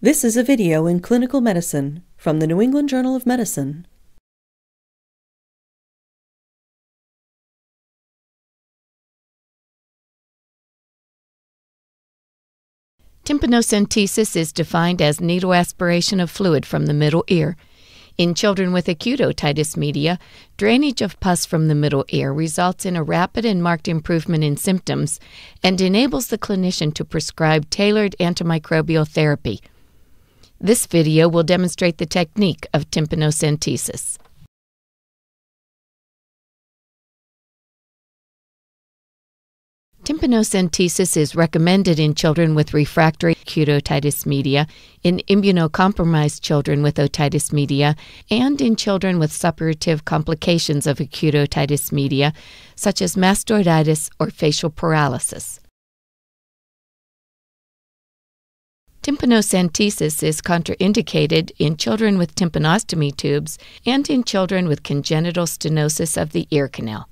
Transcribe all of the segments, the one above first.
This is a video in clinical medicine from the New England Journal of Medicine. Tympanocentesis is defined as needle aspiration of fluid from the middle ear. In children with acute otitis media, drainage of pus from the middle ear results in a rapid and marked improvement in symptoms and enables the clinician to prescribe tailored antimicrobial therapy. This video will demonstrate the technique of tympanocentesis. Tympanocentesis is recommended in children with refractory acute otitis media, in immunocompromised children with otitis media, and in children with suppurative complications of acute otitis media, such as mastoiditis or facial paralysis. Tympanocentesis is contraindicated in children with tympanostomy tubes and in children with congenital stenosis of the ear canal.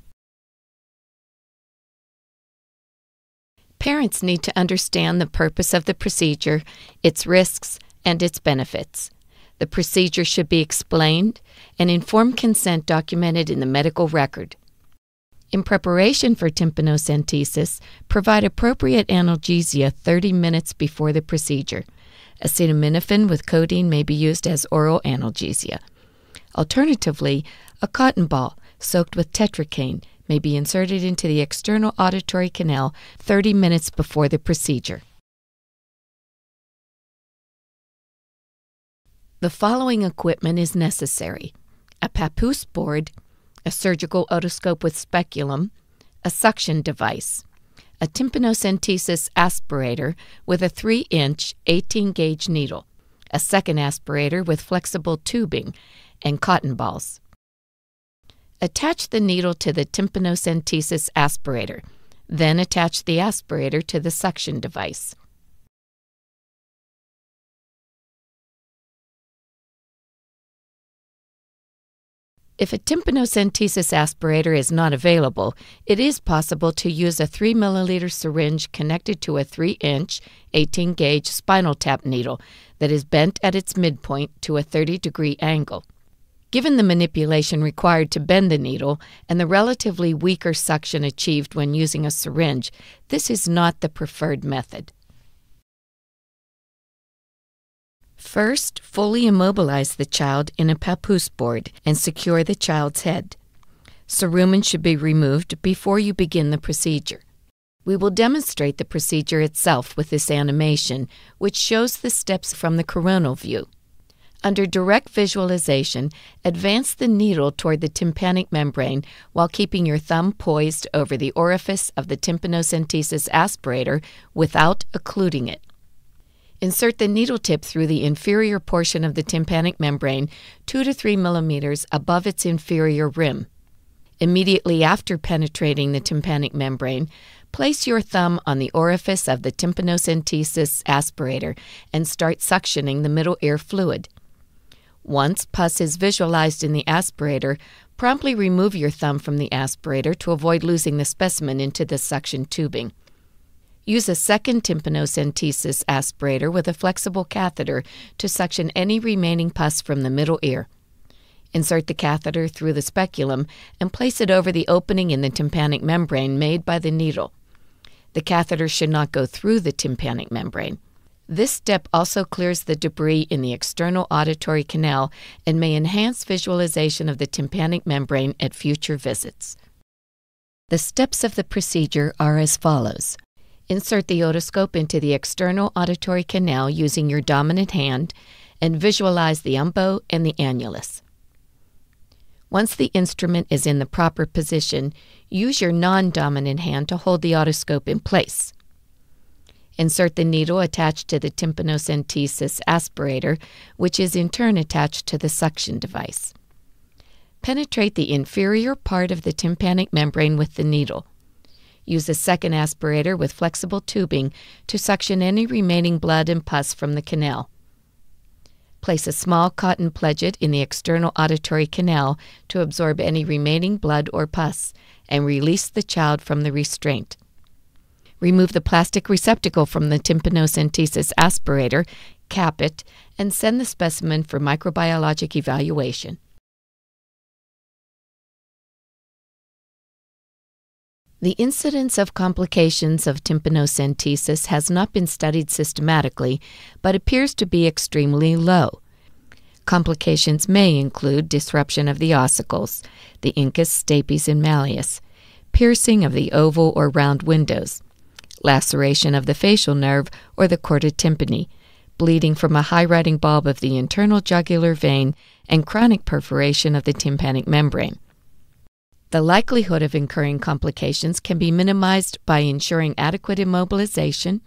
Parents need to understand the purpose of the procedure, its risks, and its benefits. The procedure should be explained and informed consent documented in the medical record. In preparation for tympanocentesis, provide appropriate analgesia 30 minutes before the procedure. Acetaminophen with codeine may be used as oral analgesia. Alternatively, a cotton ball soaked with tetracaine may be inserted into the external auditory canal 30 minutes before the procedure. The following equipment is necessary a papoose board, a surgical otoscope with speculum, a suction device, a tympanocentesis aspirator with a 3 inch 18 gauge needle, a second aspirator with flexible tubing, and cotton balls. Attach the needle to the tympanocentesis aspirator, then attach the aspirator to the suction device. If a tympanocentesis aspirator is not available, it is possible to use a 3 milliliter syringe connected to a 3 inch 18 gauge spinal tap needle that is bent at its midpoint to a 30 degree angle. Given the manipulation required to bend the needle and the relatively weaker suction achieved when using a syringe, this is not the preferred method. First, fully immobilize the child in a papoose board and secure the child's head. Cerumen should be removed before you begin the procedure. We will demonstrate the procedure itself with this animation, which shows the steps from the coronal view. Under direct visualization, advance the needle toward the tympanic membrane while keeping your thumb poised over the orifice of the tympanocentesis aspirator without occluding it. Insert the needle tip through the inferior portion of the tympanic membrane 2 to 3 millimeters above its inferior rim. Immediately after penetrating the tympanic membrane, place your thumb on the orifice of the tympanocentesis aspirator and start suctioning the middle ear fluid. Once pus is visualized in the aspirator, promptly remove your thumb from the aspirator to avoid losing the specimen into the suction tubing. Use a second tympanocentesis aspirator with a flexible catheter to suction any remaining pus from the middle ear. Insert the catheter through the speculum and place it over the opening in the tympanic membrane made by the needle. The catheter should not go through the tympanic membrane. This step also clears the debris in the external auditory canal and may enhance visualization of the tympanic membrane at future visits. The steps of the procedure are as follows. Insert the otoscope into the external auditory canal using your dominant hand and visualize the umbo and the annulus. Once the instrument is in the proper position, use your non dominant hand to hold the otoscope in place. Insert the needle attached to the tympanocentesis aspirator, which is in turn attached to the suction device. Penetrate the inferior part of the tympanic membrane with the needle. Use a second aspirator with flexible tubing to suction any remaining blood and pus from the canal. Place a small cotton pledget in the external auditory canal to absorb any remaining blood or pus and release the child from the restraint. Remove the plastic receptacle from the tympanocentesis aspirator, cap it, and send the specimen for microbiologic evaluation. The incidence of complications of tympanocentesis has not been studied systematically, but appears to be extremely low. Complications may include disruption of the ossicles, the incus, stapes, and malleus, piercing of the oval or round windows, laceration of the facial nerve or the chorda tympani, bleeding from a high-riding bulb of the internal jugular vein, and chronic perforation of the tympanic membrane. The likelihood of incurring complications can be minimized by ensuring adequate immobilization,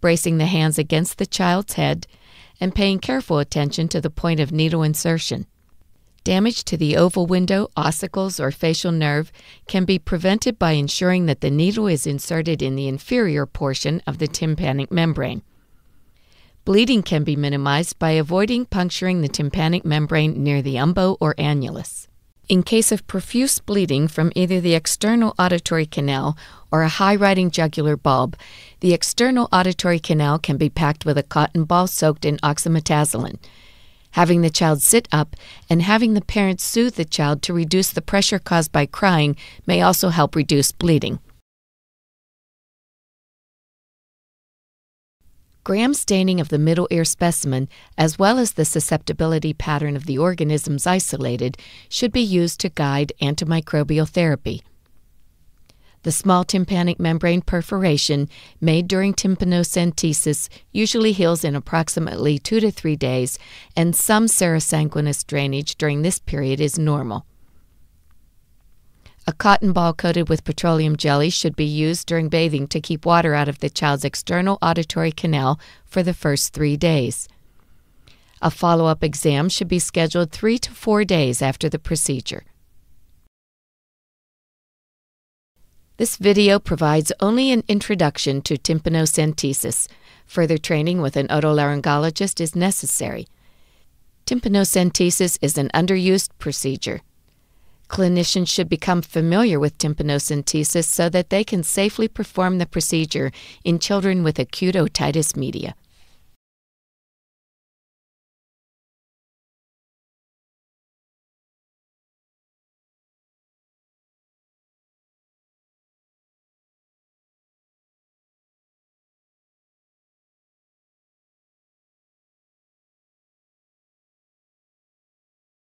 bracing the hands against the child's head, and paying careful attention to the point of needle insertion. Damage to the oval window, ossicles, or facial nerve can be prevented by ensuring that the needle is inserted in the inferior portion of the tympanic membrane. Bleeding can be minimized by avoiding puncturing the tympanic membrane near the umbo or annulus. In case of profuse bleeding from either the external auditory canal or a high riding jugular bulb, the external auditory canal can be packed with a cotton ball soaked in oxymetazoline. Having the child sit up and having the parents soothe the child to reduce the pressure caused by crying may also help reduce bleeding. Gram staining of the middle ear specimen, as well as the susceptibility pattern of the organisms isolated, should be used to guide antimicrobial therapy. The small tympanic membrane perforation made during tympanocentesis usually heals in approximately two to three days, and some serosanguinous drainage during this period is normal. A cotton ball coated with petroleum jelly should be used during bathing to keep water out of the child's external auditory canal for the first three days. A follow up exam should be scheduled three to four days after the procedure. This video provides only an introduction to tympanocentesis. Further training with an otolaryngologist is necessary. Tympanocentesis is an underused procedure. Clinicians should become familiar with tympanocentesis so that they can safely perform the procedure in children with acute otitis media.